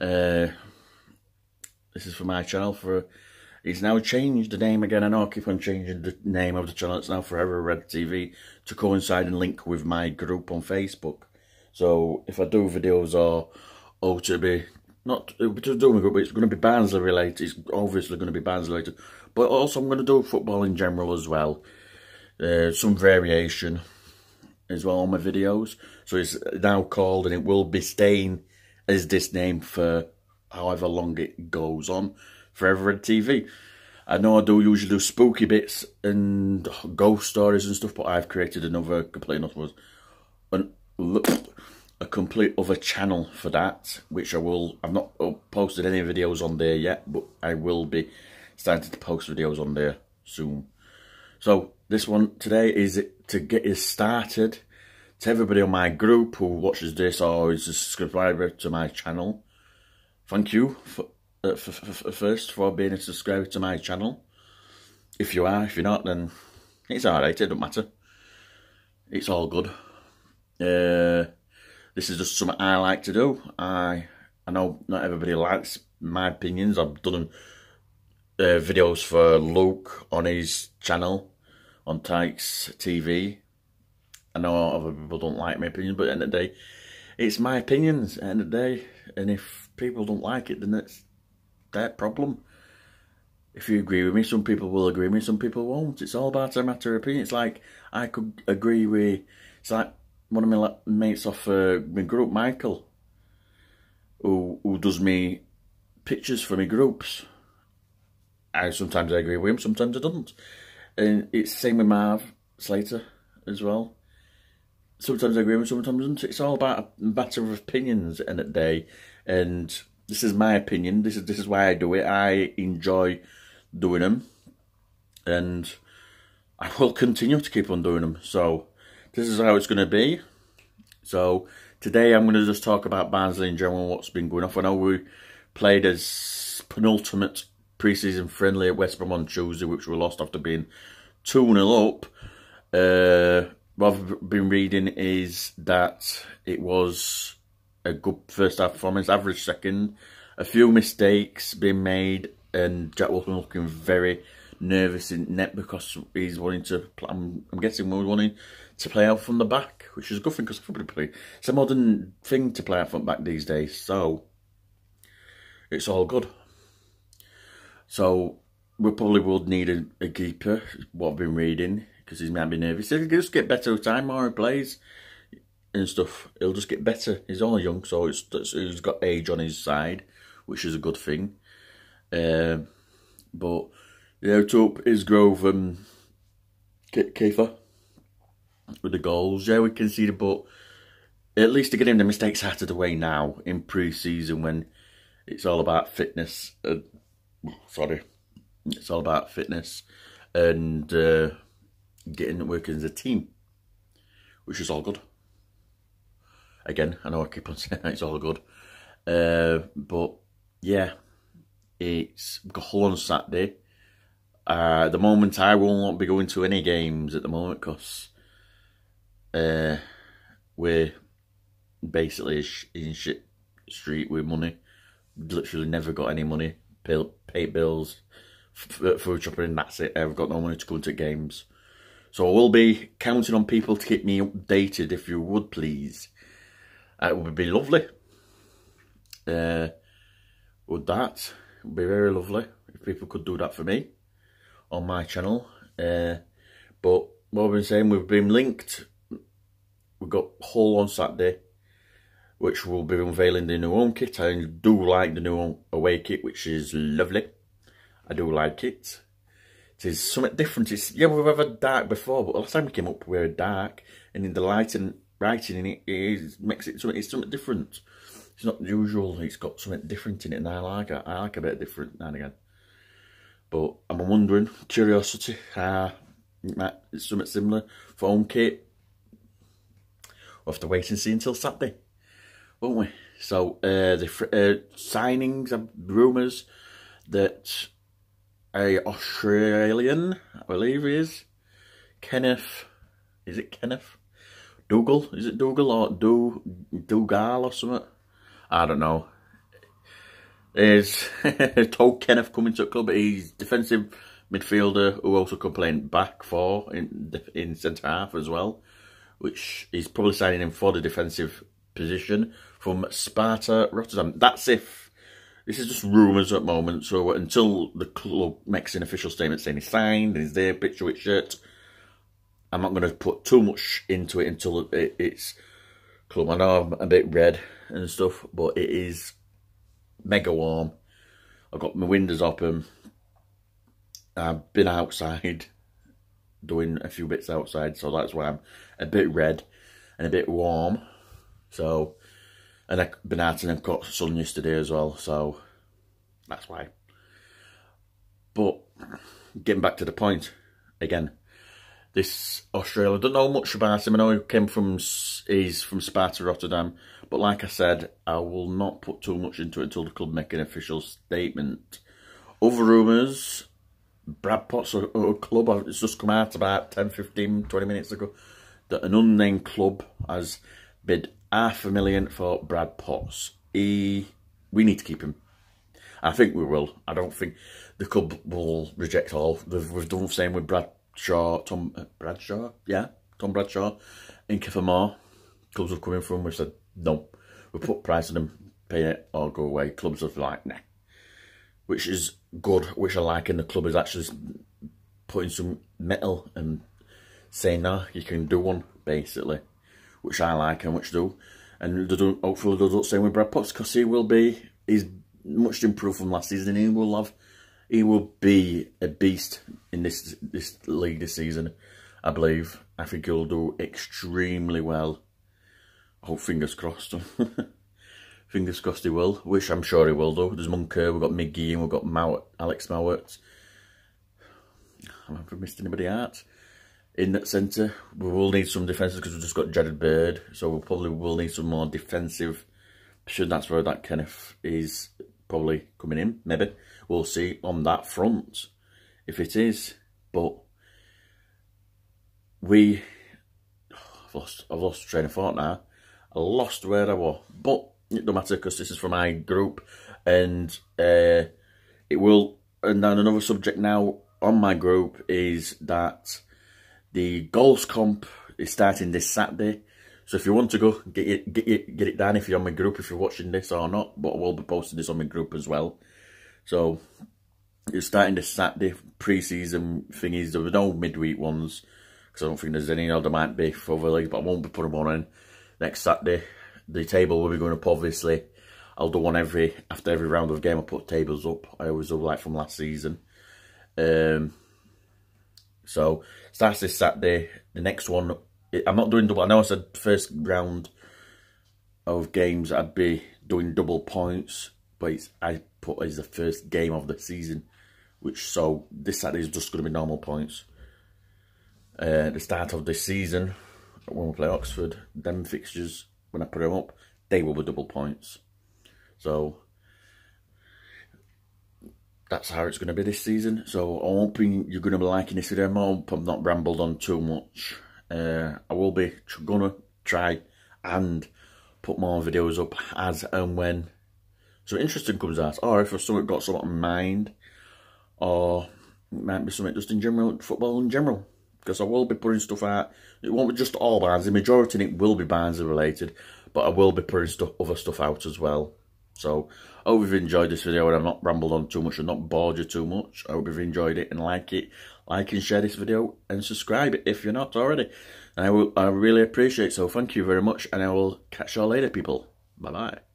Uh, this is for my channel. For It's now changed the name again. I know I keep on changing the name of the channel. It's now Forever Red TV to coincide and link with my group on Facebook. So if I do videos or, or to be, not to do my group, it's going to be Barnsley related. It's obviously going to be Barnsley related. But also I'm going to do football in general as well. Uh, some variation as well on my videos. So it's now called and it will be staying as this name for however long it goes on. Forever Red TV. I know I do usually do spooky bits and ghost stories and stuff, but I've created another complete another an, a complete other channel for that, which I will. I've not posted any videos on there yet, but I will be starting to post videos on there soon. So this one today is it to get us started. To everybody on my group who watches this or is a subscriber to my channel, thank you for, uh, for, for, first for being a subscriber to my channel. If you are, if you're not, then it's alright, it don't matter. It's all good. Uh, this is just something I like to do. I I know not everybody likes my opinions. I've done uh, videos for Luke on his channel on Tykes TV. I know other people don't like my opinion, but at the end of the day, it's my opinions at the end of the day. And if people don't like it, then it's their problem. If you agree with me, some people will agree with me, some people won't. It's all about a matter of opinion. It's like I could agree with, it's like one of my mates off uh, my group, Michael, who, who does me pictures for my groups. I sometimes I agree with him, sometimes I don't. And it's the same with Marv Slater as well. Sometimes I agree with sometimes I don't. It's all about a matter of opinions at the end of the day. And this is my opinion. This is this is why I do it. I enjoy doing them. And I will continue to keep on doing them. So this is how it's going to be. So today I'm going to just talk about Barnsley in general, what's been going off. I know we played as penultimate pre-season friendly at West Brom on Tuesday, which we lost after being 2-0 up. Uh, what I've been reading is that it was a good first half performance, average second, a few mistakes being made, and Jack Wilson looking very nervous in net because he's wanting to. I'm, I'm guessing we're wanting to play out from the back, which is a good thing because everybody It's a modern thing to play out from back these days, so it's all good. So we probably would need a, a keeper, what I've been reading, because he's might be nervous. He'll just get better with time, more he plays and stuff. He'll just get better. He's only young, so it's, it's, he's got age on his side, which is a good thing. Um, but yeah, top is Grove and Kieffer with the goals. Yeah, we conceded, but at least to get him the mistakes out of the way now in pre-season when it's all about fitness. Uh, sorry, it's all about fitness and uh, getting working as a team, which is all good. Again, I know I keep on saying it's all good, uh, but yeah, it's got Hull on Saturday. Uh, at the moment, I will not be going to any games at the moment because uh, we're basically in shit street with money. Literally never got any money pay, pay bills, food shopping, and that's it. I've got no money to go into games. So I will be counting on people to keep me updated if you would please. Uh, it would be lovely. Uh, would that would be very lovely if people could do that for me on my channel. Uh, but what I've been saying, we've been linked. We've got Hull on Saturday which will be unveiling the new home kit. I do like the new away kit, which is lovely. I do like it. It is something different. It's yeah, we've ever dark before, but last time we came up we were dark, and in the light and writing in it, it makes it something. It's something different. It's not usual. It's got something different in it, and I like it. I like a bit different now and again. But I'm wondering, curiosity, uh, it's something similar home kit. We'll have to wait and see until Saturday won't we? So uh, the uh, signings and rumours that a Australian, I believe he is, Kenneth, is it Kenneth? Dougall? Is it Dougall or Do Dougall or something? I don't know. is told Kenneth coming to the club. He's defensive midfielder who also can play back four in in centre half as well, which is probably signing him for the defensive position from Sparta Rotterdam. That's if this is just rumours at the moment. So uh, until the club makes an official statement saying he's signed, he's there, picture with shirt. I'm not going to put too much into it until it, it's club. I know I'm a bit red and stuff, but it is mega warm. I've got my windows open. I've been outside doing a few bits outside, so that's why I'm a bit red and a bit warm. So, and I've been out and I've got sun yesterday as well, so that's why. But getting back to the point again, this Australia. I don't know much about him. I know he came from he's from Sparta Rotterdam, but like I said, I will not put too much into it until the club make an official statement. Other rumours, Brad Potts, a, a club, it's just come out about 10, 15, 20 minutes ago, that an unnamed club has bid half a million for Brad Potts. He, we need to keep him. I think we will. I don't think the club will reject all. We've done the same with Brad Shaw, Tom uh, Bradshaw, yeah, Tom Bradshaw, in Kieffer Moore. Clubs have come in from, we said, no, we put price on them, pay it or go away. Clubs are like, nah. Which is good, which I like, and the club is actually putting some metal and saying, nah, you can do one, basically, which I like and which do. And they do, hopefully they'll do the same with Brad Potts, because he will be, he's much improved from last season, he will have he will be a beast in this this league this season. I believe. I think he'll do extremely well. Hope fingers crossed. fingers crossed he will, which I'm sure he will do. There's Munker, we've got Miggy, and we've got Mowatt, Alex Mowatt. Have I missed anybody out? In that centre, we will need some defences because we've just got Jared Bird, so we probably will need some more defensive. Should that's where that Kenneth is probably coming in, maybe. We'll see on that front if it is. But we, I've lost, I've lost train of thought now. I lost where I was. But it don't matter because this is for my group. And uh, it will, and then another subject now on my group is that the goals comp is starting this Saturday. So if you want to go, get it, get it, get it down if you're on my group, if you're watching this or not. But I will be posting this on my group as well. So it's starting this Saturday pre-season thingies. There were no midweek ones because I don't think there's any. other might be for the league, but I won't be putting one in next Saturday. The table will be going up obviously. I'll do one every after every round of game. I put tables up. I always do like from last season. Um, so starts this Saturday. The next one, I'm not doing double. I know I said first round of games I'd be doing double points, but I put as the first game of the season, which so this Saturday is just going to be normal points. Uh, the start of this season, when we play Oxford, them fixtures, when I put them up, they will be double points. So that's how it's going to be this season. So I'm hoping you're going to be liking this video. I hope I'm not rambled on too much. Uh, I will be going to try and put more videos up as and when so interesting comes out, or if I've got something in mind, or it might be something just in general, football in general. Because I will be putting stuff out. It won't be just all Barnes. The majority of it will be Barnsley related, but I will be putting other stuff out as well. So I hope you've enjoyed this video and I've not rambled on too much and not bored you too much. I hope you've enjoyed it and like it. Like and share this video and subscribe if you're not already. And I will I really appreciate it. So thank you very much and I will catch you all later people. Bye bye.